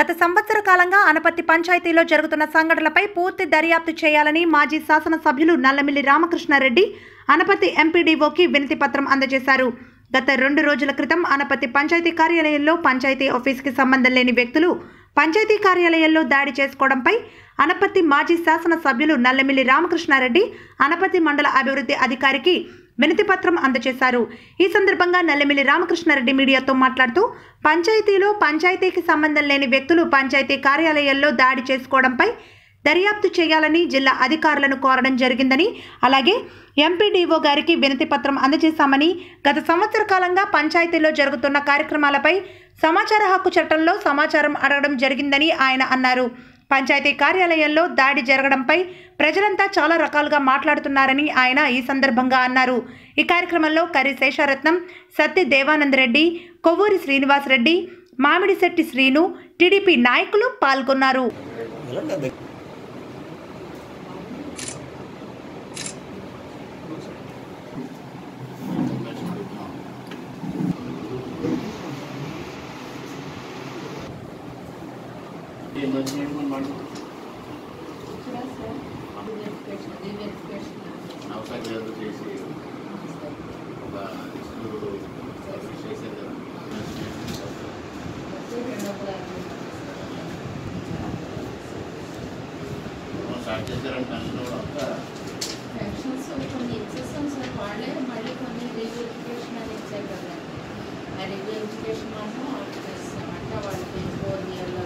గత సంవత్సర కాలంగా అనపత్తి పంచాయతీలో జరుగుతున్న సంఘటనలపై పూర్తి దర్యాప్తు చేయాలని మాజీ శాసనసభ్యులు నల్లమిల్లి రామకృష్ణారెడ్డి అనపత్తి ఎంపీడీఓకి వినతి పత్రం అందజేశారు. గత రెండు రోజుల క్రితం అనపత్తి పంచాయతీ కార్యాలయంలో పంచాయతీ ఆఫీస్కి సంబంధం లేని వ్యక్తులు పంచాయతీ కార్యాలయంలో దాడి చేసుకోవడంపై అనపత్తి మాజీ శాసనసభ్యులు నల్లమిల్లి రామకృష్ణారెడ్డి అనపత్తి మండల అభివృద్ధి అధికారికి వినతిపత్రం అందజేశారు. ఈ సందర్భంగా నల్లమిల్లి రామకృష్ణారెడ్డి మీడియాతో మాట్లాడుతూ పంచాయతీలో పంచాయతీకి సంబంధం లేని వ్యక్తులు పంచాయతీ కార్యాలయాల్లో దాడి చేసుకోవడంపై దర్యాప్తు చేయాలని జిల్లా అధికారులను కోరడం జరిగిందని అలాగే ఎంపీడీఓ గారికి వినతి పత్రం అందజేశామని గత సంవత్సర కాలంగా పంచాయతీలో జరుగుతున్న కార్యక్రమాలపై సమాచార హక్కు చట్టంలో సమాచారం అడగడం జరిగిందని ఆయన అన్నారు. పంచాయతీ కార్యాలయంలో దాడి జరగడంపై ప్రజలంతా చాలా రకాలుగా మాట్లాడుతున్నారని ఆయన ఈ సందర్భంగా అన్నారు. ఈ కార్యక్రమంలో కరి శేషారత్నం సత్య దేవానందరెడ్డి కొవ్వూరి శ్రీనివాసరెడ్డి మామిడిశెట్టి శ్రీను టీడీపీ నాయకులు పాల్గొన్నారు. అవసరం లేదు చేసి ఒక లిస్టు పబ్లిష్ చేశారు కదా స్టార్ట్ చేశారంటే అందులో అంతా పెన్షన్స్ కొన్ని ఇచ్చేస్తాం సార్ వాళ్ళే మళ్ళీ కొన్ని రీవెరిఫికేషన్ అని ఇచ్చారు కదా ఆ రీవెరిఫికేషన్ మాత్రం ఆర్డర్ చేస్తాం అంటే వాళ్ళకి ఫోర్ ఇయర్లో